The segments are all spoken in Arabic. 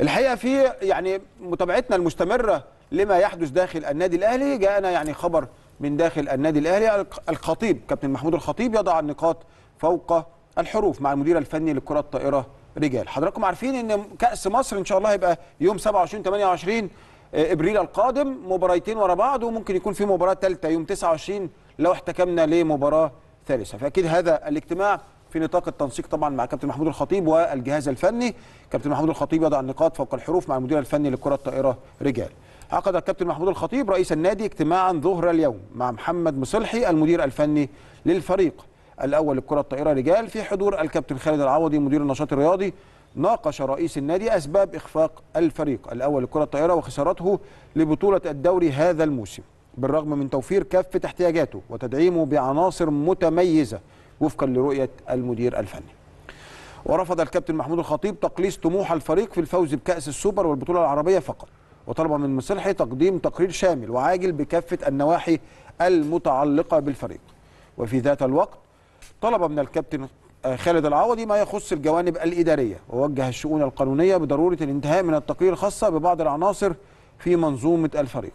الحقيقة في يعني متابعتنا المستمرة لما يحدث داخل النادي الأهلي جاءنا يعني خبر من داخل النادي الأهلي. الخطيب كابتن محمود الخطيب يضع النقاط فوق الحروف مع المدير الفني للكره الطائرة رجال. حضراتكم عارفين إن كأس مصر إن شاء الله هيبقى يوم 27 28 إبريل القادم مباراتين ورا بعض وممكن يكون في مباراة ثالثه يوم 29 لو احتكمنا لمباراة ثالثة. فأكيد هذا الاجتماع في نطاق التنسيق طبعا مع كابتن محمود الخطيب والجهاز الفني. كابتن محمود الخطيب يضع النقاط فوق الحروف مع المدير الفني للكره الطائرة رجال. عقد الكابتن محمود الخطيب رئيس النادي اجتماعا ظهر اليوم مع محمد مصلحي المدير الفني للفريق. الأول للكره الطائرة رجال في حضور الكابتن خالد العوضي مدير النشاط الرياضي. ناقش رئيس النادي أسباب إخفاق الفريق. الأول لكرة الطائرة وخسارته لبطولة الدوري هذا الموسم. بالرغم من توفير كافه احتياجاته وتدعيمه بعناصر متميزة وفقا لرؤية المدير الفني. ورفض الكابتن محمود الخطيب تقليص طموح الفريق في الفوز بكأس السوبر والبطولة العربية فقط وطلب من مصلحي تقديم تقرير شامل وعاجل بكافة النواحي المتعلقة بالفريق. وفي ذات الوقت طلب من الكابتن خالد العوضي ما يخص الجوانب الإدارية ووجه الشؤون القانونية بضرورة الانتهاء من التقرير الخاصة ببعض العناصر في منظومة الفريق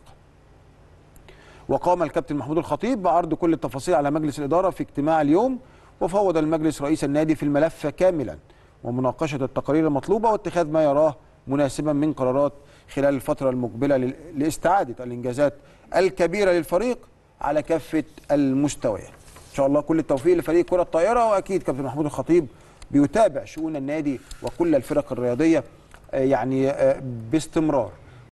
وقام الكابتن محمود الخطيب بعرض كل التفاصيل على مجلس الإدارة في اجتماع اليوم وفوض المجلس رئيس النادي في الملف كاملا ومناقشة التقارير المطلوبة واتخاذ ما يراه مناسبا من قرارات خلال الفترة المقبلة لاستعادة الإنجازات الكبيرة للفريق على كافة المستويات. إن شاء الله كل التوفيق لفريق كرة الطائرة وأكيد كابتن محمود الخطيب بيتابع شؤون النادي وكل الفرق الرياضية يعني باستمرار.